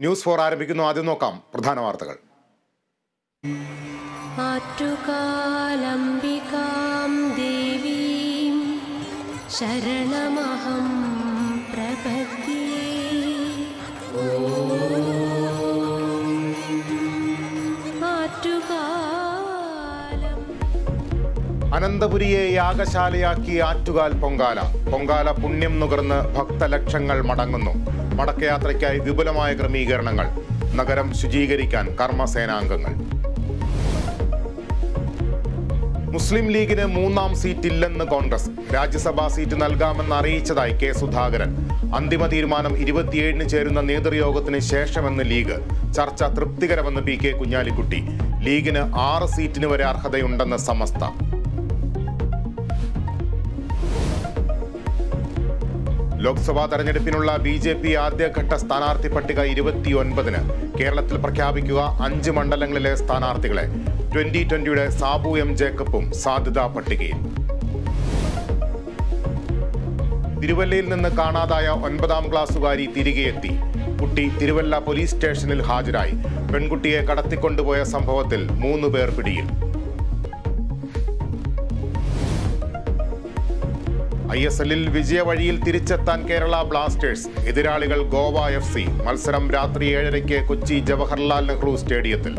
News for ആരംഭിക്കുന്നു. ആദ്യം നോക്കാം പ്രധാന വാർത്തകൾ. ആറ്റുകാലംബികാം ദേവീം ശരണമഹം പ്രപദ്യേ അനന്തപുരിയെ യാഗശാലയാക്കി ആറ്റുകാൽ പൊങ്കാല. പൊങ്കാല പുണ്യം നുകർന്ന് ഭക്തലക്ഷങ്ങൾ മടങ്ങുന്നു. മടക്കയാത്രയ്ക്കായി വിപുലമായ ക്രമീകരണങ്ങൾ. നഗരം ശുചീകരിക്കാൻ കർമ്മസേനാംഗങ്ങൾ. മുസ്ലിം ലീഗിന് മൂന്നാം സീറ്റില്ലെന്ന് കോൺഗ്രസ്. രാജ്യസഭാ സീറ്റ് നൽകാമെന്ന് അറിയിച്ചതായി കെ സുധാകരൻ. അന്തിമ തീരുമാനം ഇരുപത്തിയേഴിന് ചേരുന്ന നേതൃയോഗത്തിന് ശേഷമെന്ന് ലീഗ്. ചർച്ച തൃപ്തികരമെന്ന് പി കെ കുഞ്ഞാലിക്കുട്ടി. ലീഗിന് ആറ് സീറ്റിന് വരെ അർഹതയുണ്ടെന്ന് സമസ്ത. ലോക്സഭാ തെരഞ്ഞെടുപ്പിനുള്ള ബി ജെ പി ആദ്യഘട്ട സ്ഥാനാർത്ഥി പട്ടിക ഇരുപത്തിയൊൻപതിന് കേരളത്തിൽ പ്രഖ്യാപിക്കുക അഞ്ച് മണ്ഡലങ്ങളിലെ സ്ഥാനാർത്ഥികളെ. ട്വന്റി ട്വന്റിയുടെ സാബു എം ജേക്കബും സാധ്യതാ പട്ടികയിൽ. തിരുവല്ലയിൽ നിന്ന് കാണാതായ ഒൻപതാം ക്ലാസ്സുകാരി തിരികെ എത്തി. കുട്ടി തിരുവല്ല പോലീസ് സ്റ്റേഷനിൽ ഹാജരായി. പെൺകുട്ടിയെ കടത്തിക്കൊണ്ടുപോയ സംഭവത്തിൽ മൂന്ന് പേർ പിടിയിൽ. ഐ എസ് എല്ലിൽ വിജയവഴിയിൽ തിരിച്ചെത്താൻ കേരള ബ്ലാസ്റ്റേഴ്സ്. എതിരാളികൾ ഗോവ എഫ് മത്സരം രാത്രി ഏഴരയ്ക്ക് കൊച്ചി ജവഹർലാൽ നെഹ്റു സ്റ്റേഡിയത്തിൽ.